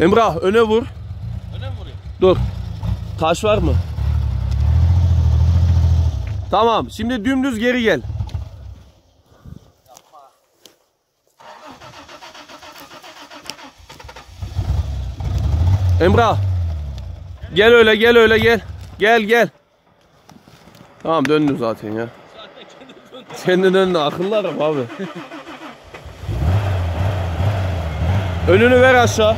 Emrah öne vur. Öne mi vurayım? Dur. Taş var mı? Tamam. Şimdi dümdüz geri gel. Emrah. Gel öyle gel öyle gel. Gel gel. Tamam döndüm zaten ya. Zaten kendi döndü. Önüne abi. Önünü ver aşağı.